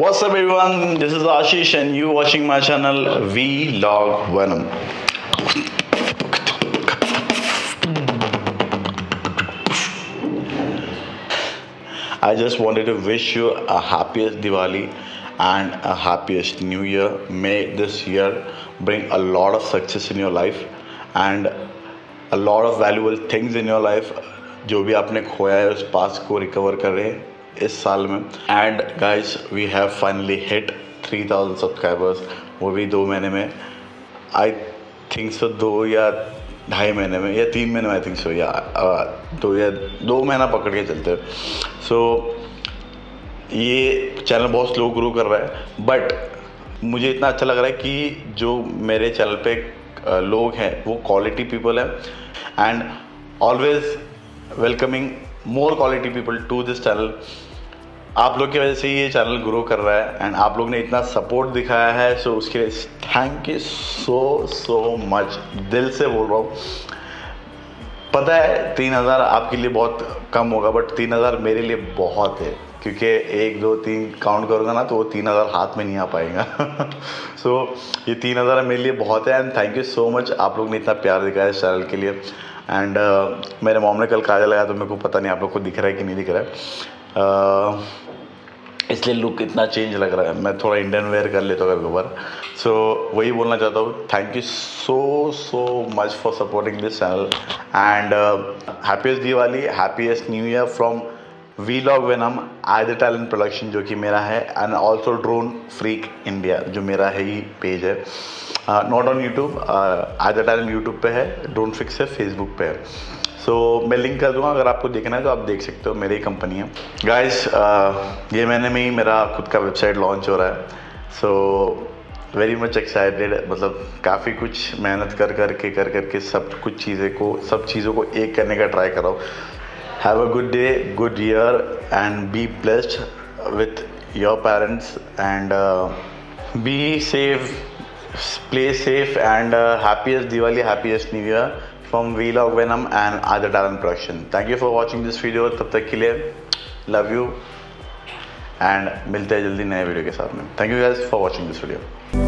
What's up, everyone? This is Ashish, and you watching my channel Vlog Venom. I just wanted to wish you a happiest Diwali and a happiest New Year. May this year bring a lot of success in your life and a lot of valuable things in your life. जो भी आपने खोया है उस पास को recover कर रहे हैं इस साल में। And guys we have finally hit 3000 subscribers वो भी दो महीने में। आई थिंक सो दो या ढाई महीने में या तीन महीने में आई थिंक सो या दो या दो महीना पकड़ के चलते सो so, ये चैनल बहुत स्लो ग्रो कर रहा है। बट मुझे इतना अच्छा लग रहा है कि जो मेरे चैनल पे लोग हैं वो क्वालिटी पीपल है। And always welcoming more quality people to this channel आप लोग की वजह से ये चैनल ग्रो कर रहा है एंड आप लोग ने इतना सपोर्ट दिखाया है सो so उसके लिए thank you so so much दिल से बोल रहा हूँ पता है तीन हज़ार आपके लिए बहुत कम होगा बट तीन हज़ार मेरे लिए बहुत है क्योंकि एक दो तीन काउंट करूँगा ना तो वो तीन हज़ार हाथ में नहीं आ पाएगा। सो so, ये तीन हज़ार मेरे लिए बहुत है and thank you so much आप लोग ने इतना प्यार दिखाया इस चैनल के लिए। एंड uh, मेरे मॉम ने कल काजल लगाया तो मेरे को पता नहीं आप लोग को दिख रहा है कि नहीं दिख रहा है। Uh, इसलिए लुक इतना चेंज लग रहा है। मैं थोड़ा इंडियन वेयर कर लेता हूँ कभी सो वही बोलना चाहता हूँ। Thank you so so much for supporting this channel and happiest Diwali happiest new year from Vlog Venom I the talent production जो कि मेरा है and also drone freak India जो मेरा है ही पेज है। Not on YouTube I the talent YouTube पे है ड्रोन फ्रिक्स है फेसबुक पे है। सो so, मैं लिंक कर दूँगा अगर आपको देखना है तो आप देख सकते हो मेरी कंपनी है। गाइस uh, ये महीने में ही मेरा खुद का वेबसाइट लॉन्च हो रहा है। सो वेरी मच एक्साइटेड मतलब काफ़ी कुछ मेहनत कर कर के कर कर के सब कुछ चीज़ें को सब चीज़ों को एक करने का ट्राई कर रहा हूँ। Have a good day good year and be blessed with your parents and be safe play safe and happiest Diwali happiest new year from Vlog Venom and other talent production. Thank you for watching this video. तब तक के लिए love you and मिलते हैं जल्दी नए video के साथ में Thank you guys for watching this video